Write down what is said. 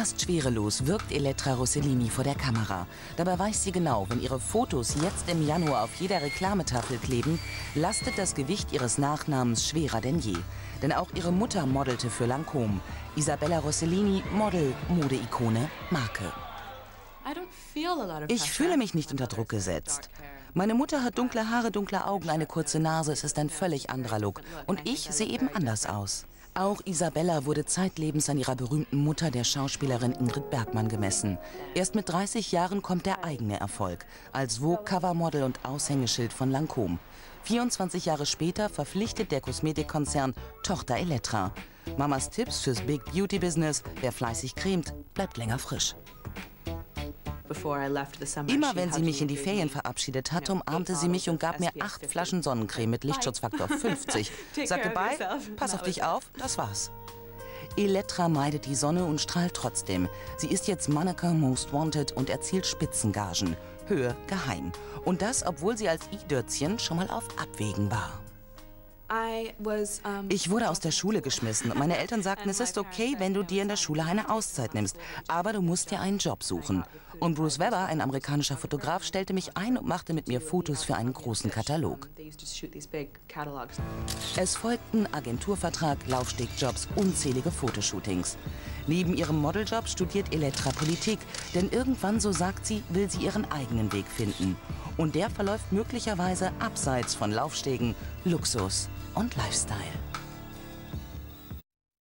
Fast schwerelos wirkt Elettra Rossellini vor der Kamera. Dabei weiß sie genau, wenn ihre Fotos jetzt im Januar auf jeder Reklametafel kleben, lastet das Gewicht ihres Nachnamens schwerer denn je. Denn auch ihre Mutter modelte für Lancôme. Isabella Rossellini, Model, Modeikone, Marke. Ich fühle mich nicht unter Druck gesetzt. Meine Mutter hat dunkle Haare, dunkle Augen, eine kurze Nase. Es ist ein völlig anderer Look. Und ich sehe eben anders aus. Auch Isabella wurde zeitlebens an ihrer berühmten Mutter, der Schauspielerin Ingrid Bergmann, gemessen. Erst mit 30 Jahren kommt der eigene Erfolg. Als Vogue Covermodel und Aushängeschild von Lancôme. 24 Jahre später verpflichtet der Kosmetikkonzern Tochter Elettra. Mamas Tipps fürs Big Beauty Business: Wer fleißig cremt, bleibt länger frisch. Immer wenn sie mich in die Ferien verabschiedet hatte, umarmte sie mich und gab mir acht Flaschen Sonnencreme mit Lichtschutzfaktor 50. Sagte bei, pass auf dich auf, das war's. Elettra meidet die Sonne und strahlt trotzdem. Sie ist jetzt Monica Most Wanted und erzielt Spitzengagen. Höhe geheim. Und das, obwohl sie als I-Dörzchen schon mal auf Abwägen war. Ich wurde aus der Schule geschmissen und meine Eltern sagten, es ist okay, wenn du dir in der Schule eine Auszeit nimmst, aber du musst dir einen Job suchen. Und Bruce Weber, ein amerikanischer Fotograf, stellte mich ein und machte mit mir Fotos für einen großen Katalog. Es folgten Agenturvertrag, Laufstegjobs, unzählige Fotoshootings. Neben ihrem Modeljob studiert Elettra Politik, denn irgendwann, so sagt sie, will sie ihren eigenen Weg finden. Und der verläuft möglicherweise abseits von Laufstegen, Luxus und Lifestyle.